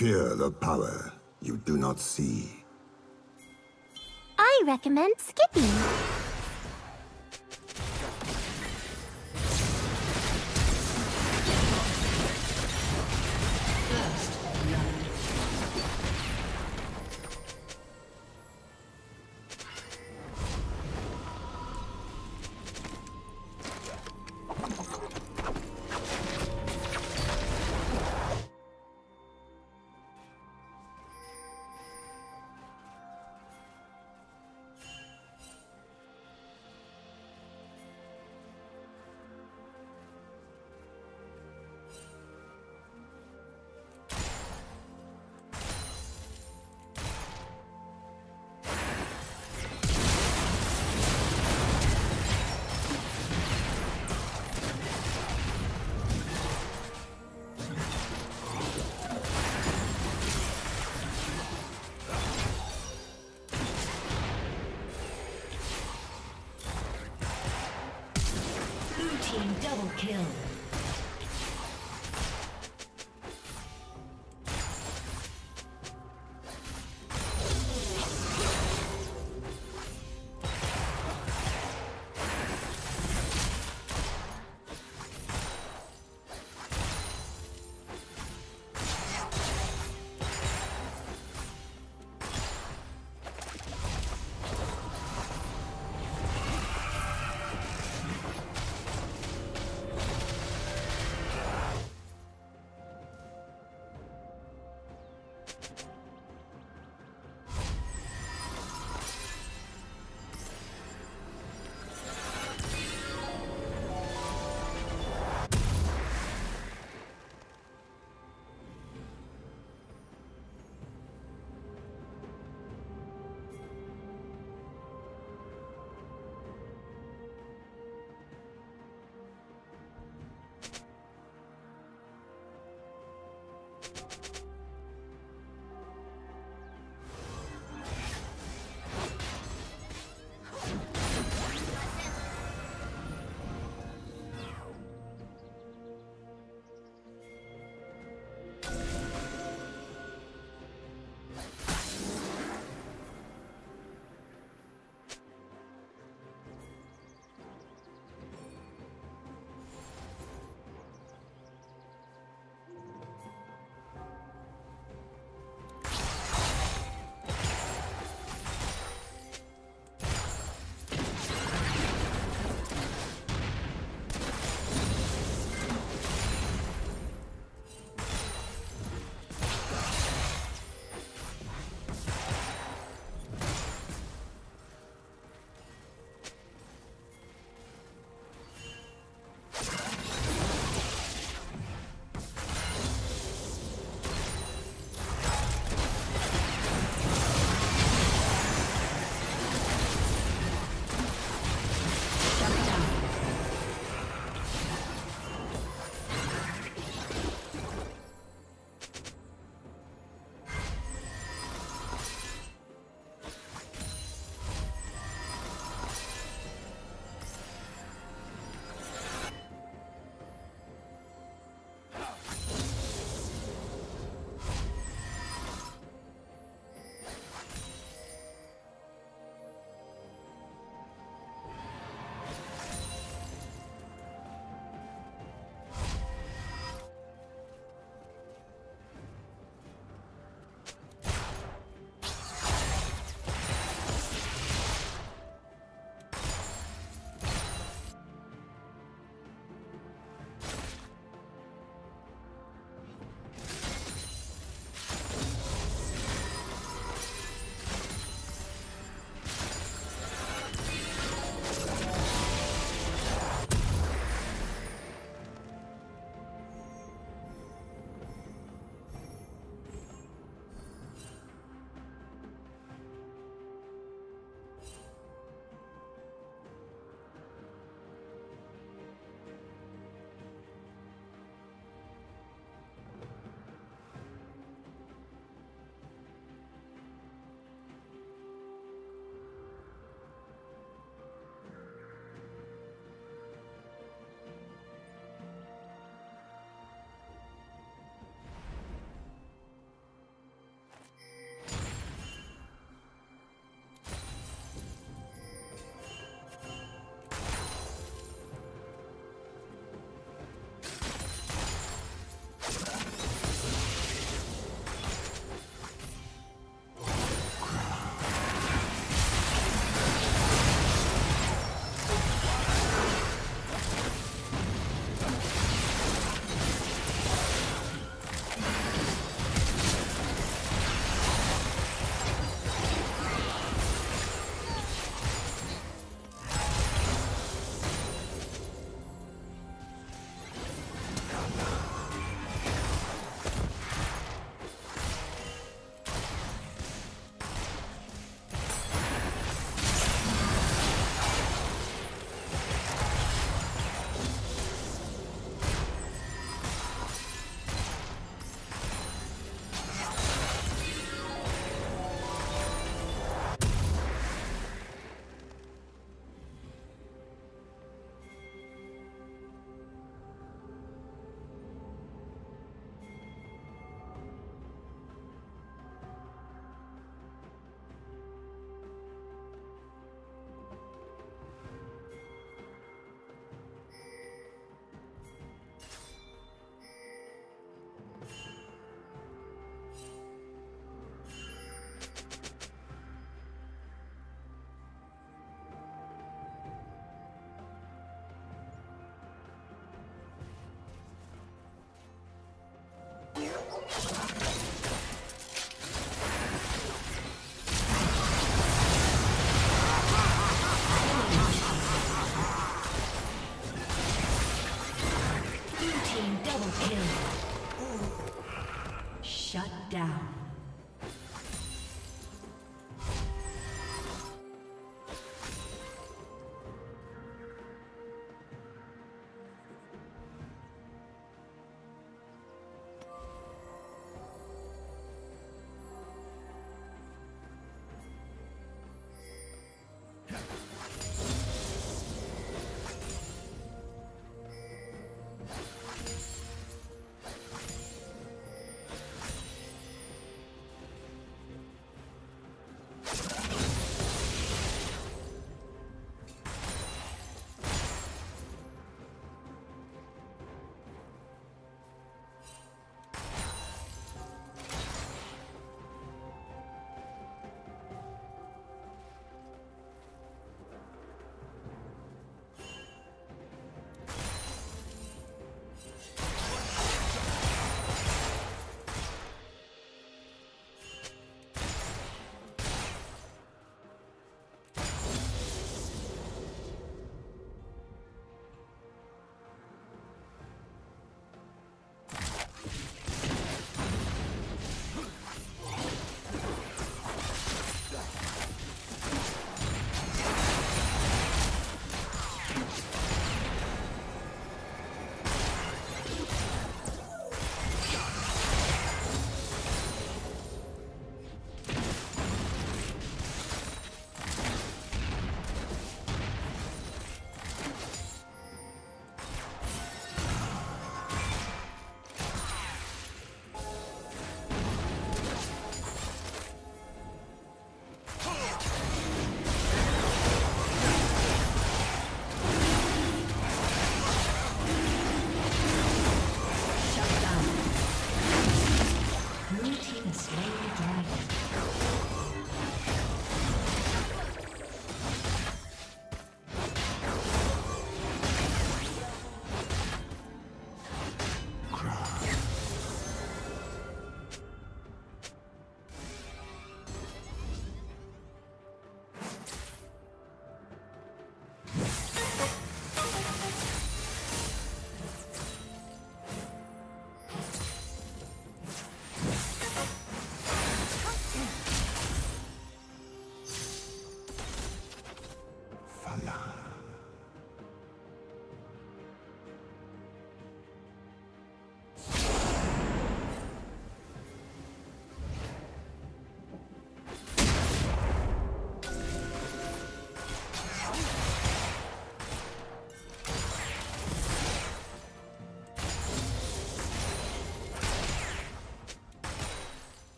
Fear the power you do not see. I recommend skipping. Kill.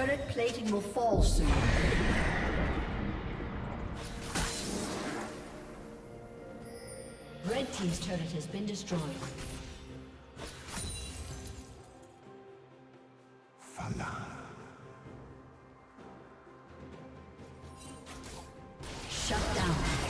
Turret plating will fall soon. Red Team's turret has been destroyed. Shut down.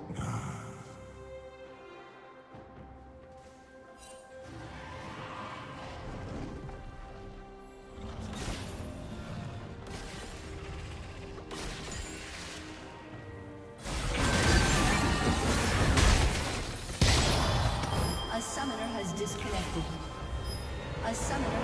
A summoner.